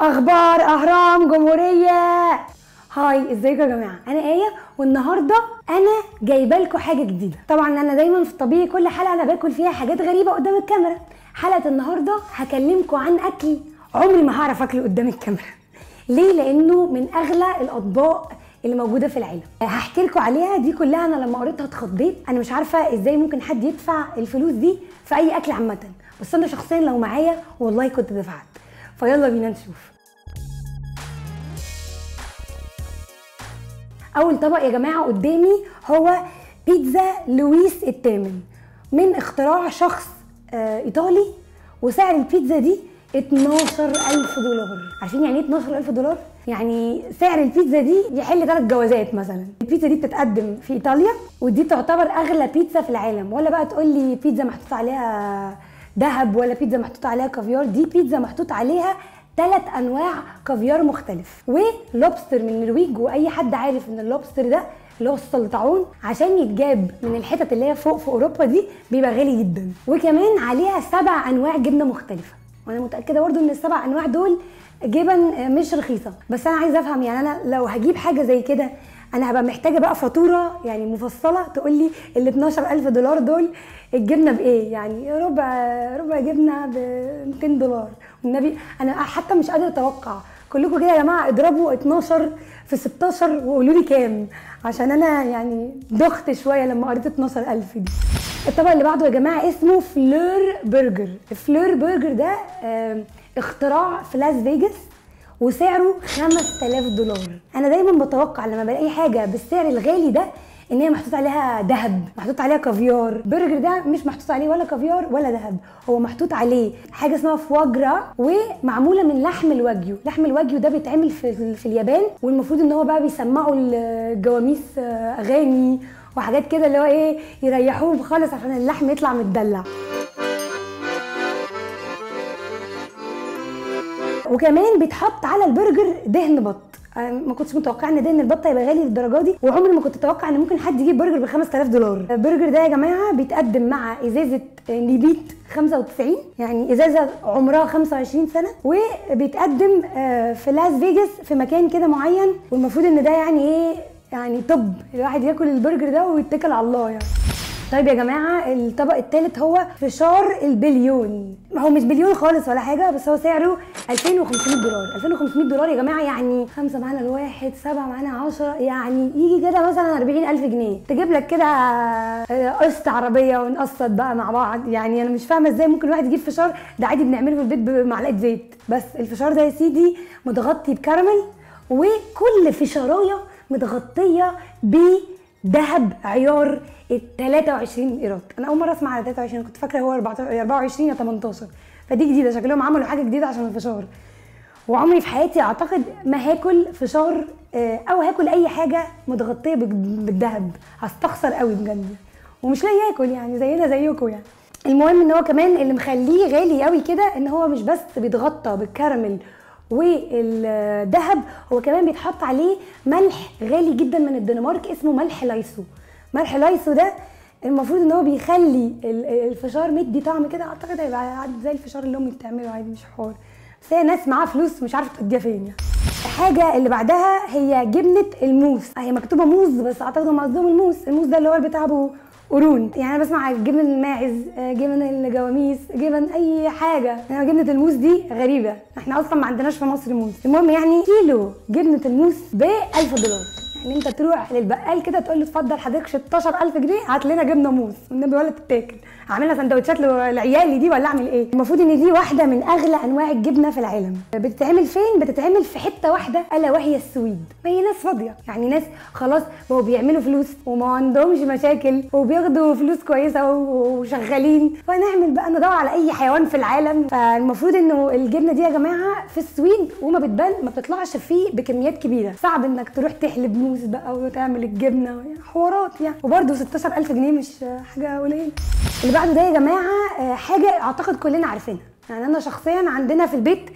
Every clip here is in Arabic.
أخبار أهرام جمهورية. هاي ازيكم يا جماعة؟ أنا آية والنهاردة أنا جايبة لكم حاجة جديدة. طبعا أنا دايما في الطبيعي كل حلقة أنا باكل فيها حاجات غريبة قدام الكاميرا. حلقة النهارده هكلمكم عن أكل عمري ما هعرف أكله قدام الكاميرا. ليه؟ لأنه من أغلى الأطباق اللي موجودة في العالم. هحكي لكم عليها دي كلها أنا لما قريتها اتخضيت. أنا مش عارفة إزاي ممكن حد يدفع الفلوس دي في أي أكل عامة. بس أنا شخصيا لو معايا والله كنت دفعت. فيلا بينا نشوف. أول طبق يا جماعة قدامي هو بيتزا لويس الثامن من اختراع شخص آه إيطالي وسعر البيتزا دي 12000 دولار. عارفين يعني إيه 12000 دولار؟ يعني سعر البيتزا دي يحل ثلاث جوازات مثلا. البيتزا دي بتتقدم في إيطاليا ودي تعتبر أغلى بيتزا في العالم. ولا بقى تقول لي بيتزا محطوط عليها ذهب ولا بيتزا محطوط عليها كافيار دي بيتزا محطوط عليها ثلاث أنواع كافيار مختلف. ولوبستر من النرويج وأي حد عارف إن اللوبستر ده اللي هو السلطعون عشان يتجاب من الحتت اللي هي فوق في أوروبا دي بيبقى غالي جدا. وكمان عليها سبع أنواع جبنة مختلفة. وأنا متأكدة برضو إن السبع أنواع دول جبن مش رخيصة. بس أنا عايزة أفهم يعني أنا لو هجيب حاجة زي كده أنا هبقى محتاجة بقى فاتورة يعني مفصلة تقول لي ال 12000 دولار دول الجبنة بإيه؟ يعني ربع ربع جبنة ب 200 دولار. والنبي أنا حتى مش قادرة أتوقع. كلكم كده يا جماعة اضربوا 12 في 16 وقولوا لي كام؟ عشان أنا يعني دخت شوية لما قريت 12000 دي. الطبق اللي بعده يا جماعة اسمه فلور برجر. الفلور برجر ده اختراع في لاس فيجاس. وسعره 5000 دولار. أنا دايما بتوقع لما بلاقي حاجة بالسعر الغالي ده إن هي محطوط عليها ذهب محطوط عليها كافيار. برجر ده مش محطوط عليه ولا كافيار ولا ذهب هو محطوط عليه. حاجة اسمها foie gras ومعمولة من لحم الواجيو لحم الواجيو ده بيتعمل في, في اليابان والمفروض إن هو بقى بيسمعوا الجواميس أغاني وحاجات كده اللي هو إيه يريحوهم خالص عشان اللحم يطلع متدلع. وكمان بيتحط على البرجر دهن بط. أنا ما كنتش متوقعه إن دهن البط هيبقى غالي للدرجة دي وعمري ما كنت أتوقع إن ممكن حد يجيب برجر ب 5000 دولار. البرجر ده يا جماعة بيتقدم مع إزازة نبيت 95 يعني إزازة عمرها 25 سنة وبيتقدم في لاس فيجاس في مكان كده معين والمفروض إن ده يعني إيه يعني طب. الواحد ياكل البرجر ده ويتكل على الله يعني. طيب يا جماعة الطبق الثالث هو فشار البليون. هو مش بليون خالص ولا حاجة بس هو سعره 2500 دولار. 2500 دولار يا جماعة يعني خمسة معانا الواحد سبعة معانا 10 يعني يجي كده مثلا 40000 جنيه. تجيب لك كده قسط عربية ونقسط بقى مع بعض. يعني أنا مش فاهمة إزاي ممكن الواحد يجيب فشار ده عادي بنعمله في البيت بمعلقة زيت. بس الفشار ده يا سيدي متغطي بكراميل وكل فشاراية متغطية بذهب عيار ال 23 إيراد. أنا أول مرة أسمع على 23 كنت فاكرة هو 24 يا 18 فدي جديدة شكلهم عملوا حاجة جديدة عشان الفشار. وعمري في حياتي أعتقد ما هاكل فشار أو هاكل أي حاجة متغطية بالذهب. هستخسر قوي بجد. ومش لاقي اكل يعني زينا زيكم يعني. المهم إن هو كمان اللي مخليه غالي قوي كده إن هو مش بس بيتغطى بالكراميل والذهب هو كمان بيتحط عليه ملح غالي جدا من الدنمارك اسمه ملح لايسو. ملح لايسو ده المفروض إن هو بيخلي الفشار مدي طعم كده أعتقد هيبقى عادي زي الفشار اللي أمي بتعمله عادي مش حوار. بس هي ناس معاها فلوس مش عارفة توديها فين يعني. الحاجة اللي بعدها هي جبنة الموس. هي مكتوبة موز بس أعتقد هم قصدهم الموس. الموس ده اللي هو بتاع أبو قرون يعني أنا بسمع جبن الماعز جبن الجواميس جبن أي حاجة. يعني جبنة الموس دي غريبة. إحنا أصلا ما عندناش في مصر موس. المهم يعني كيلو جبنة الموس ب 1000 دولار. يعني انت تروح للبقال كده تقول له اتفضل حضرتك 16000 جنيه هات لنا جبنة موز. والنبي ولا تتاكل. اعملها سندوتشات لعيالي دي ولا أعمل إيه؟ المفروض إن دي واحدة من أغلى أنواع الجبنة في العالم. بتتعمل فين؟ بتتعمل في حتة واحدة ألا وهي السويد. ما هي ناس فاضية. يعني ناس خلاص بقوا بيعملوا فلوس وما عندهمش مشاكل وبياخدوا فلوس كويسة وشغالين. فنعمل بقى ندور على أي حيوان في العالم. فالمفروض إنه الجبنة دي يا جماعة في السويد وما بتبان ما بتطلعش فيه بكميات كبيرة. صعب إنك تروح تحلب موز. بقى وتعمل الجبنة حوارات يعني. وبرده 16000 جنيه مش حاجة قليلة. اللي بعده ده يا جماعة حاجة أعتقد كلنا عارفينها. يعني أنا شخصيا عندنا في البيت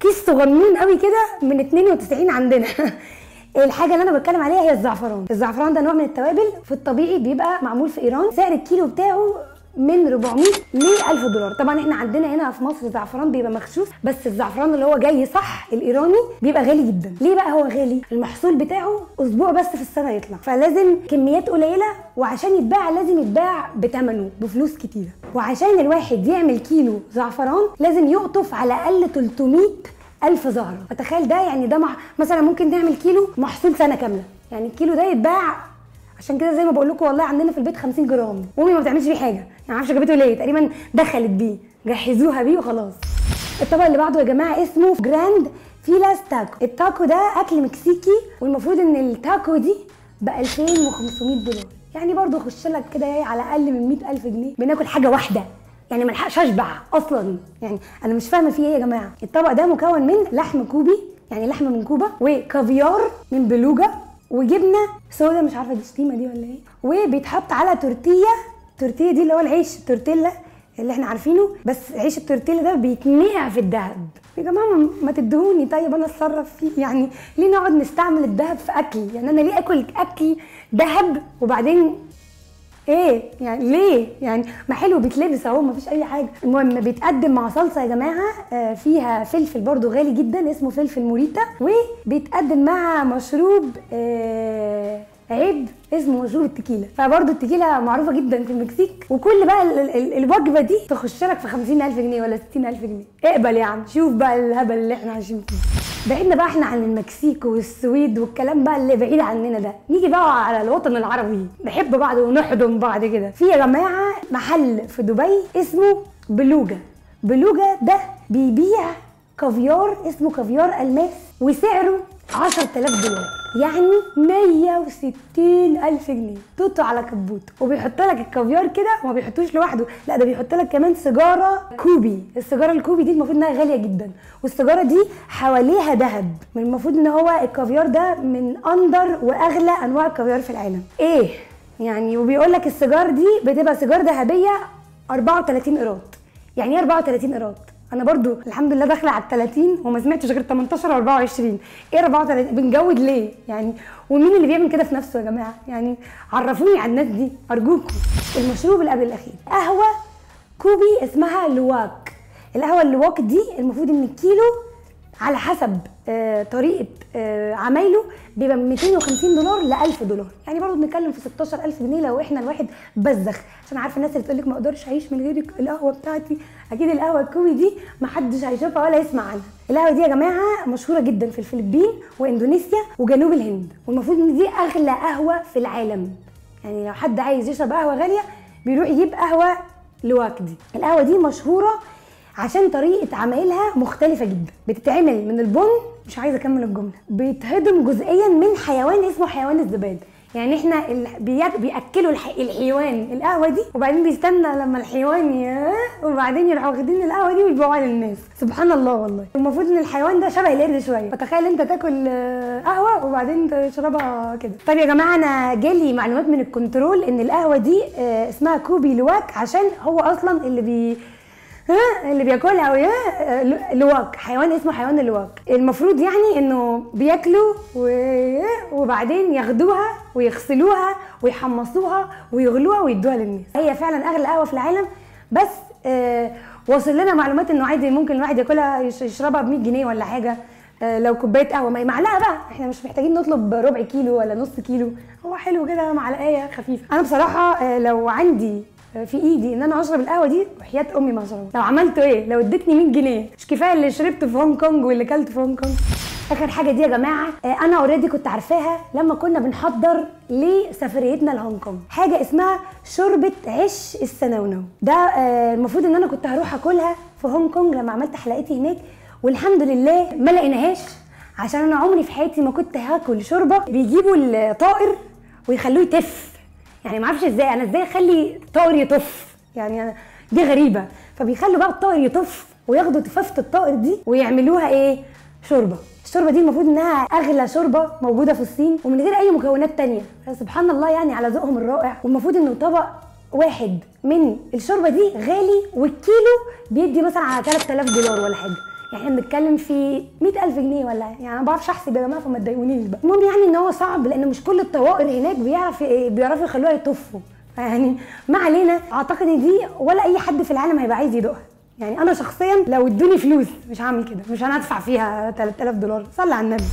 كيس صغنون قوي كده من 92 عندنا. الحاجة اللي أنا بتكلم عليها هي الزعفران. الزعفران ده نوع من التوابل في الطبيعي بيبقى معمول في إيران. سعر الكيلو بتاعه من 400 ل 1000 دولار. طبعا إحنا عندنا هنا في مصر الزعفران بيبقى مخشوش بس الزعفران اللي هو جاي صح الإيراني بيبقى غالي جدا. ليه بقى هو غالي؟ المحصول بتاعه أسبوع بس في السنة يطلع. فلازم كميات قليلة وعشان يتباع لازم يتباع بثمنه بفلوس كتيرة. وعشان الواحد يعمل كيلو زعفران لازم يقطف على الأقل 300 ألف زهرة فتخيل ده يعني ده مثلا ممكن نعمل كيلو محصول سنة كاملة. يعني الكيلو ده يتباع عشان كده زي ما بقول لكم والله عندنا في البيت 50 جرام. امي ما بتعملش بيه حاجة. يعني معرفش جابته ليه. تقريبا دخلت بيه. جهزوها بيه وخلاص. الطبق اللي بعده يا جماعة اسمه Grand Velas Taco التاكو ده أكل مكسيكي والمفروض إن التاكو دي ب 2500 دولار. يعني برضه خش لك كده إيه على أقل من 100000 جنيه. بناكل حاجة واحدة. يعني ما الحقش أشبع أصلا. يعني أنا مش فاهمة فيه إيه يا جماعة. الطبق ده مكون من لحم كوبي يعني لحمة من كوبا وكافيار من بلوجا وجبنة سودا مش عارفة دي شتيمه دي ولا إيه. وبيتحط على تورتية التورتيه دي اللي هو العيش التورتيلا اللي إحنا عارفينه. بس عيش التورتيلا ده بيتنقع في الذهب يا جماعة ما- تدهوني. طيب أنا أتصرف فيه. يعني ليه نقعد نستعمل الذهب في أكل؟ يعني أنا ليه آكل أكل ذهب وبعدين إيه؟ يعني ليه؟ يعني ما حلو بيتلبس اهو ما فيش اي حاجة. المهم بيتقدم مع صلصة يا جماعة آه، فيها فلفل برضو غالي جدا اسمه فلفل موريتا. وبيتقدم مع مشروب آه، عيب اسمه مشروب التكيلا فبرضو التكيلا معروفة جدا في المكسيك. وكل بقى ال- ال- ال- الوجبة دي تخش لك في 50000 جنيه ولا 60000 جنيه. اقبل يا عم. شوف بقى الهبل اللي إحنا عايشين فيه. بعدنا بقى إحنا عن المكسيك والسويد والكلام بقى اللي بعيد عننا ده. نيجي بقى على الوطن العربي. نحب بعض ونحضن بعض كده. في يا جماعة محل في دبي اسمه بلوجا. بلوجا ده بيبيع كافيار اسمه كافيار ألماس وسعره 10000 دولار. يعني 160 ألف جنيه. توتو على كبوته وبيحط لك الكافيار كده وما بيحطوش لوحده. لا ده بيحط لك كمان سيجارة كوبي. السيجارة الكوبي دي المفروض إنها غالية جدا. والسيجارة دي حواليها ذهب. المفروض إن هو الكافيار ده من أندر وأغلى أنواع الكافيار في العالم. إيه؟ يعني وبيقول لك السيجار دي بتبقى سيجار ذهبية 34 قيراط. يعني إيه 34 قيراط؟ أنا برضو الحمد لله داخلة على ال 30 وما سمعتش غير 18 24 إيه 34 بنجود ليه؟ يعني ومين اللي بيعمل كده في نفسه يا جماعة؟ يعني عرفوني على الناس دي ارجوكم. المشروب اللي قبل الأخير. قهوة كوبي اسمها لواك. القهوة اللواك دي المفروض ان الكيلو على حسب آه طريقة آه عمايله بيبقى من 250 دولار ل 1000 دولار. يعني برضه بنتكلم في 16000 جنيه لو إحنا الواحد بزخ. عشان عارفة الناس اللي تقول لك ما أقدرش أعيش من غير القهوة بتاعتي. أكيد القهوة الكوبي دي ما حدش هيشوفها ولا يسمع عنها. القهوة دي يا جماعة مشهورة جدا في الفلبين وإندونيسيا وجنوب الهند. والمفروض إن دي أغلى قهوة في العالم. يعني لو حد عايز يشرب قهوة غالية بيروح يجيب قهوة لواك دي القهوة دي مشهورة عشان طريقة عمايلها مختلفة جدا. بتتعمل من البن مش عايزة أكمل الجملة. بيتهضم جزئيا من حيوان اسمه حيوان الزباد. يعني إحنا. بيأكلوا الح... الحيوان القهوة دي وبعدين بيستنى لما الحيوان ي... وبعدين يروحوا واخدين القهوة دي ويبيعوها للناس. سبحان الله والله. المفروض إن الحيوان ده شبه القرد شوية. فتخيل أنت تاكل آه، قهوة وبعدين تشربها كده. طيب يا جماعة أنا جالي معلومات من الكنترول إن القهوة دي آه، اسمها كوبي لواك عشان هو أصلا اللي بي ها؟ اللي بياكلها ويا لواك. حيوان اسمه حيوان اللواك. المفروض يعني إنه بياكلوا. وبعدين ياخدوها ويغسلوها ويحمصوها ويغلوها ويدوها للناس. هي فعلا أغلى قهوة في العالم. بس آه وصل لنا معلومات إنه عادي ممكن الواحد ياكلها يش- يشربها ب 100 جنيه ولا حاجة آه، لو كوباية قهوة. معلقه بقى إحنا مش محتاجين نطلب ربع كيلو ولا نص كيلو. هو حلو كده معلقايه خفيفة. أنا بصراحة آه، لو عندي آه، في ايدي ان أنا اشرب القهوة دي وحياة أمي ما اشربها لو عملته إيه؟ لو ادتني 100 جنيه. مش كفاية اللي شربته في هونج كونج واللي كلته في هونج كونج. آخر حاجة دي يا جماعة آه، أنا already كنت عارفاها لما كنا بنحضر لسفريتنا لهونج كونج. حاجة اسمها شوربة عش السنونو. ده آه، المفروض إن أنا كنت هروح أكلها في هونج كونج لما عملت حلقتي هناك. والحمد لله ما لقيناهاش عشان أنا عمري في حياتي ما كنت هاكل شوربة بيجيبوا الطائر ويخلوه يتف. يعني ما أعرفش إزاي أنا إزاي اخلي طائر يتف؟ يعني أنا دي غريبة. فبيخلوا بقى الطائر يتف وياخدوا تفافة الطائر دي ويعملوها إيه؟ شوربة. الشوربة دي المفروض انها اغلى شوربة موجودة في الصين ومن غير اي مكونات تانية. سبحان الله يعني على ذوقهم الرائع. والمفروض انه طبق واحد من الشوربة دي غالي والكيلو بيدي مثلا على 3000 دولار ولا حاجة. يعني إحنا بنتكلم في 100000 جنيه ولا يعني أنا ما بعرفش احسب يا جماعة فما تضايقونيش بقى. المهم يعني إن هو صعب لأن مش كل الطوائر هناك بيعرف بيعرفوا يخلوها يطفوا. يعني ما علينا. أعتقد إن دي ولا أي حد في العالم هيبقى عايز يدوقها. يعني أنا شخصيا لو ادوني فلوس مش هعمل كده. مش هندفع فيها 3000 دولار. صلي على النبي.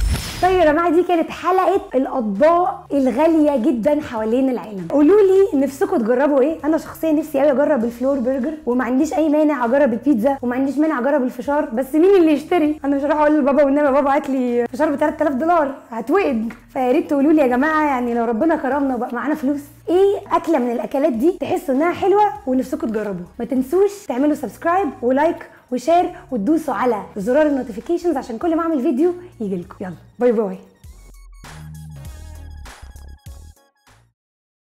طيب يا جماعة دي كانت حلقة الأطباق الغالية جدا حوالين العالم. قولوا لي نفسكم تجربوا إيه؟ أنا شخصيا نفسي قوي أجرب ال Fleur Burger وما عنديش أي مانع أجرب البيتزا وما عنديش مانع أجرب الفشار بس مين اللي يشتري؟ أنا مش هروح أقول لبابا والنبي بابا هات لي فشار ب 3000 دولار هتوقد. فيا ريت تقولوا لي يا جماعة يعني لو ربنا كرمنا وبقى معانا فلوس إيه أكلة من الأكلات دي تحسوا إنها حلوة ونفسكم تجربوها ما تنسوش تعملوا subscribe و like و share وتدوسوا على زرار ال notifications عشان كل ما أعمل فيديو يجي لكم يلا باي باي